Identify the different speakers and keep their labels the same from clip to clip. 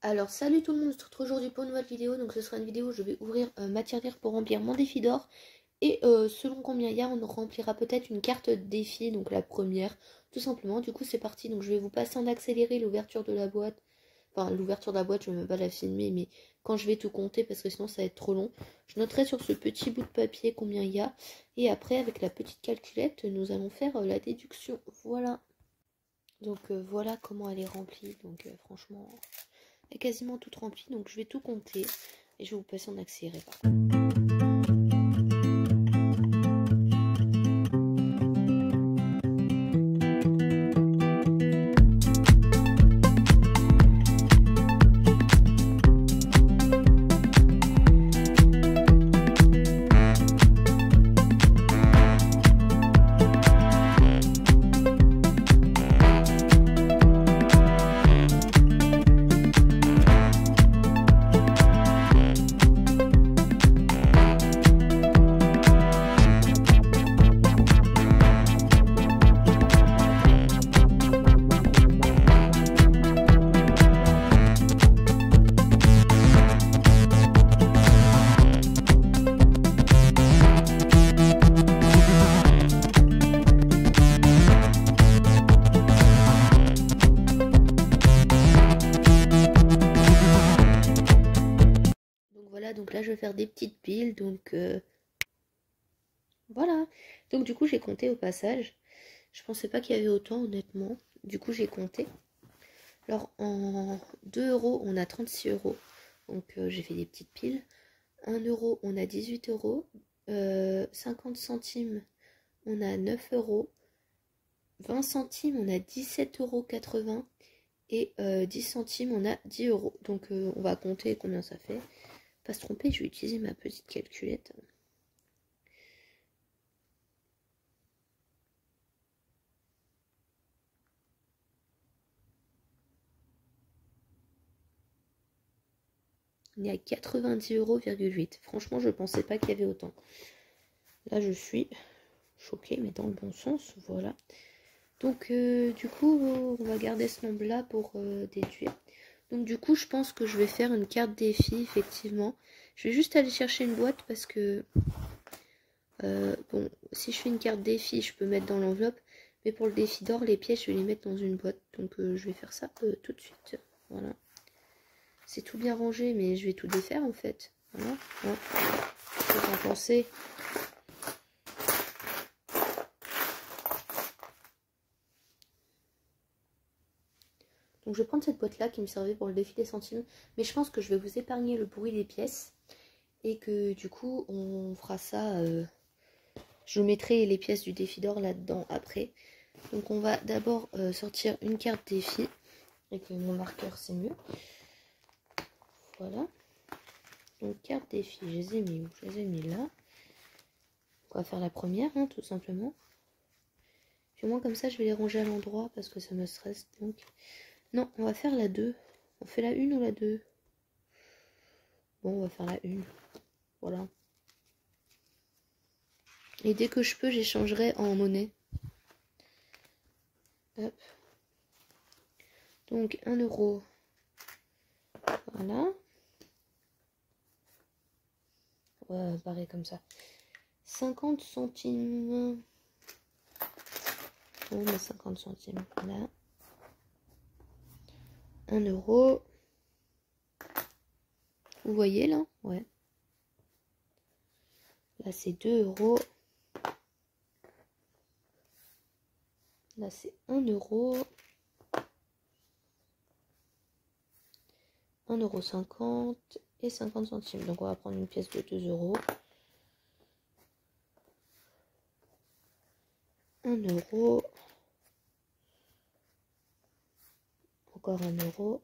Speaker 1: Alors salut tout le monde, on se retrouve aujourd'hui pour une nouvelle vidéo. Donc ce sera une vidéo où je vais ouvrir euh, ma pour remplir mon défi d'or. Et euh, selon combien il y a, on remplira peut-être une carte défi, donc la première, tout simplement. Du coup c'est parti, donc je vais vous passer en accéléré l'ouverture de la boîte. Enfin l'ouverture de la boîte, je ne vais même pas la filmer, mais quand je vais tout compter, parce que sinon ça va être trop long. Je noterai sur ce petit bout de papier combien il y a. Et après avec la petite calculette, nous allons faire euh, la déduction. Voilà. Donc voilà comment elle est remplie. Donc franchement est quasiment toute remplie. Donc je vais tout compter et je vais vous passer en accéléré. Petites piles. Donc euh, voilà. Donc du coup j'ai compté au passage. Je pensais pas qu'il y avait autant honnêtement. Du coup j'ai compté. Alors en 2 euros on a 36 euros. Donc euh, j'ai fait des petites piles. 1 euro on a 18 euros. 50 euh, centimes on a 9 euros. 20 centimes on a 17,80 euros. Et 10 centimes on a 10 euros. Donc on va compter combien ça fait se tromper, je vais utiliser ma petite calculette. Il y a 90,8 euros. Franchement, je pensais pas qu'il y avait autant. Là, je suis choquée, mais dans le bon sens. Voilà. Donc, euh, du coup, on va garder ce nombre-là pour euh, déduire. Donc du coup, je pense que je vais faire une carte défi, effectivement. Je vais juste aller chercher une boîte parce que... Euh, bon, si je fais une carte défi, je peux mettre dans l'enveloppe. Mais pour le défi d'or, les pièces, je vais les mettre dans une boîte. Donc euh, je vais faire ça euh, tout de suite. Voilà. C'est tout bien rangé, mais je vais tout défaire en fait. Voilà. en penser Donc je vais prendre cette boîte là qui me servait pour le défi des centimes. Mais je pense que je vais vous épargner le bruit des pièces. Et que du coup on fera ça. Euh, je mettrai les pièces du défi d'or là-dedans après. Donc on va d'abord euh, sortir une carte défi. Avec mon marqueur c'est mieux. Voilà. Donc carte défi, je les ai mis Je les ai mis là. On va faire la première hein, tout simplement. Puis moins comme ça je vais les ranger à l'endroit parce que ça me stresse. Non, on va faire la 2. On fait la 1 ou la 2 Bon, on va faire la 1. Voilà. Et dès que je peux, j'échangerai en monnaie. Hop. Donc, 1 euro. Voilà. Ouais, pareil comme ça. 50 centimes. On met 50 centimes. Voilà. 1 euro. Vous voyez là? Ouais. Là, c'est 2 euros. Là, c'est 1 euro. 1 euro 50 et 50 centimes. Donc, on va prendre une pièce de 2 euros. 1 euro. Encore un euro.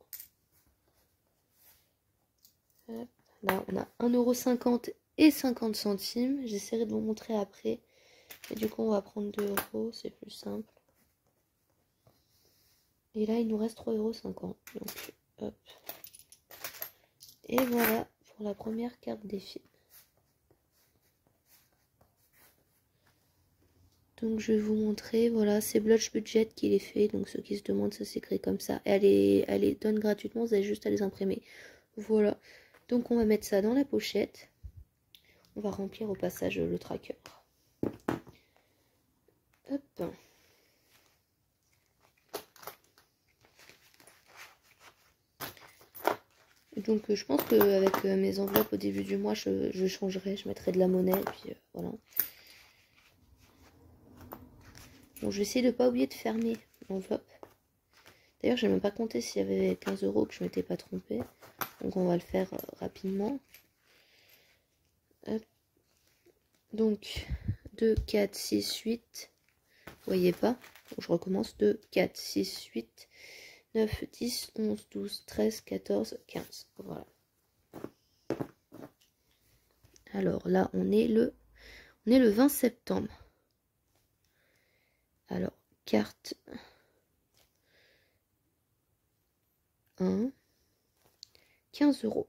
Speaker 1: Là, on a 1,50€ et 50 centimes. J'essaierai de vous montrer après. Et du coup, on va prendre 2 euros, c'est plus simple. Et là, il nous reste 3,50€. Donc, hop. Et voilà pour la première carte défi. Donc je vais vous montrer, voilà, c'est Blush Budget qui les fait. Donc ceux qui se demandent, ça s'écrit comme ça. Elle les, elle les donne gratuitement, vous avez juste à les imprimer. Voilà. Donc on va mettre ça dans la pochette. On va remplir au passage le tracker. Hop. Donc je pense qu'avec euh, mes enveloppes au début du mois, je, changerai, je mettrai de la monnaie et puis euh, voilà. Je vais essayer de ne pas oublier de fermer l'enveloppe. D'ailleurs, je n'ai même pas compté s'il y avait 15 euros que je ne m'étais pas trompée. Donc on va le faire euh, rapidement. Donc 2, 4, 6, 8. Vous voyez pas? Je recommence. 2, 4, 6, 8. 9, 10, 11, 12, 13, 14, 15. Voilà. Alors là, on est le, on est le 20 septembre. Alors, carte 1, 15 euros.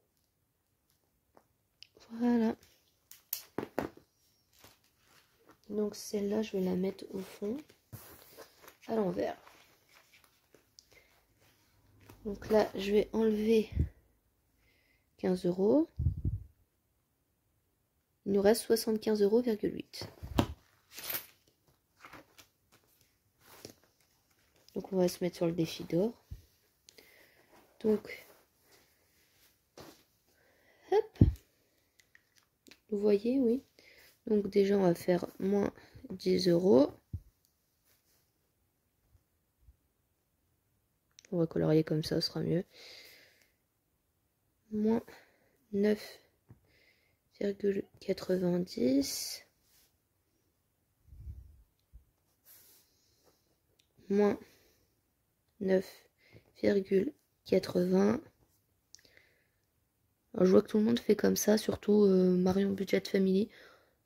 Speaker 1: Voilà. Donc celle-là, je vais la mettre au fond, à l'envers. Donc là, je vais enlever 15 euros. Il nous reste 75,8 euros. Donc on va se mettre sur le défi d'or. Donc, hop. Vous voyez, oui. Donc déjà, on va faire moins 10 euros. On va colorier comme ça, ce sera mieux. Moins 9,90. Moins 9,80. Je vois que tout le monde fait comme ça, surtout euh, Marion Budget Family.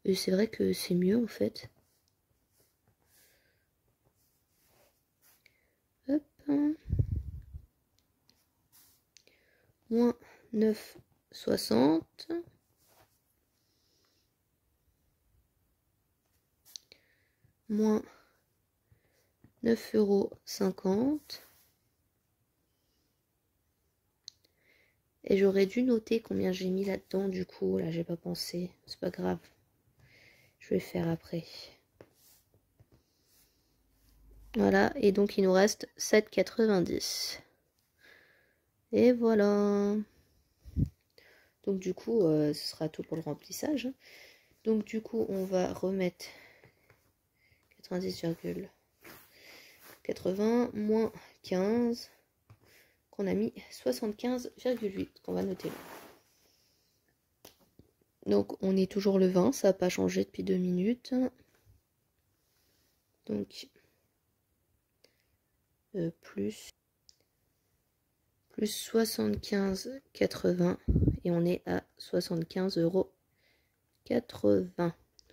Speaker 1: Et c'est vrai que c'est mieux en fait. Hop moins 9,60. Moins 9,50 euros. Et j'aurais dû noter combien j'ai mis là-dedans, du coup, là, j'ai pas pensé. C'est pas grave. Je vais faire après. Voilà, et donc il nous reste 7,90. Et voilà. Donc du coup, euh, ce sera tout pour le remplissage. Donc du coup, on va remettre 90,80 moins 15 qu'on a mis 75,8 qu'on va noter là. Donc on est toujours le 20, ça n'a pas changé depuis deux minutes. Donc euh, plus plus 75,80 et on est à 75,80 euros.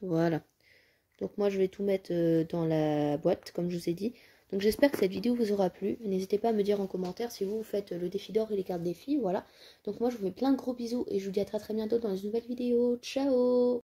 Speaker 1: Voilà. Donc moi je vais tout mettre euh, dans la boîte comme je vous ai dit. Donc j'espère que cette vidéo vous aura plu. N'hésitez pas à me dire en commentaire si vous, faites le défi d'or et les cartes défi. Voilà. Donc moi je vous fais plein de gros bisous et je vous dis à très très bientôt dans une nouvelle vidéo. Ciao